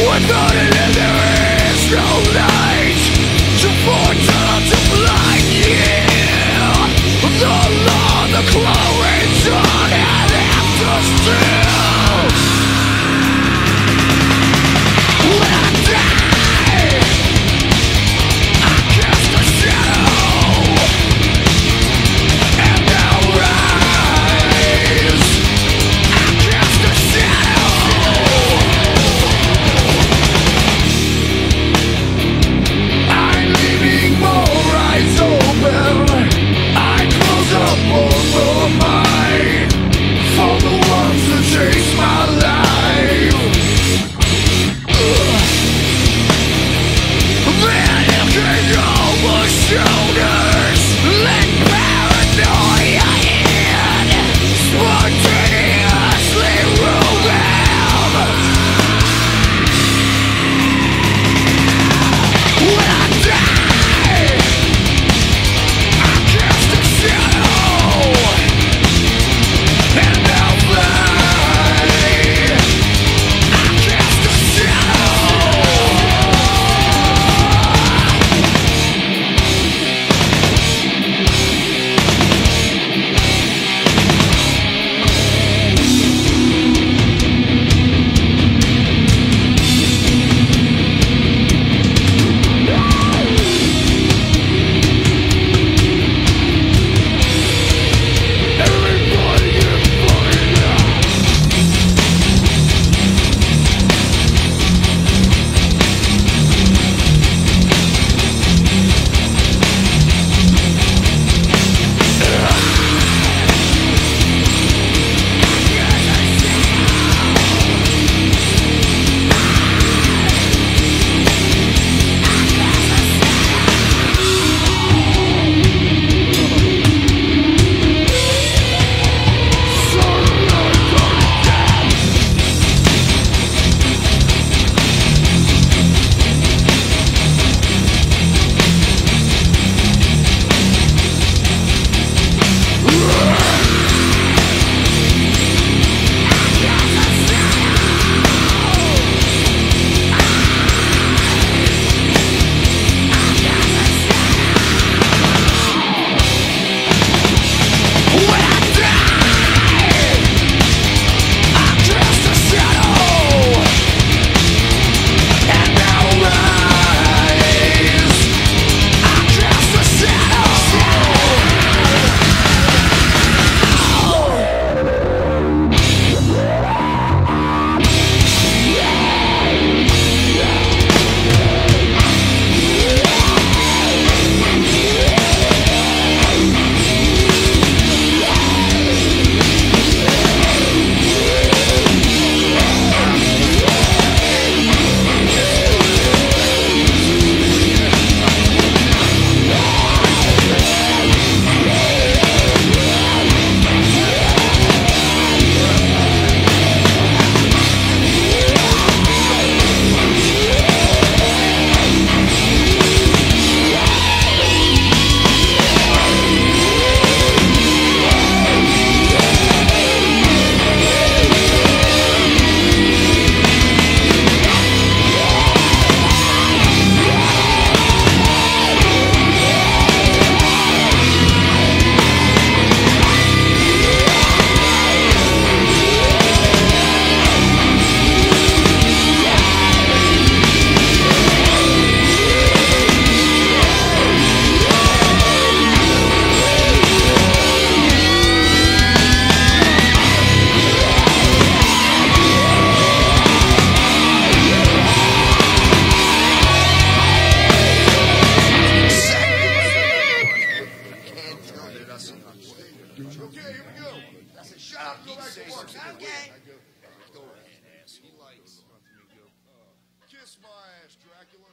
Without it there is no light To to blind you The the Okay, here we go. I said, shut up, go back to work. Okay. Go ahead, asshole. He likes. Kiss my ass, Dracula.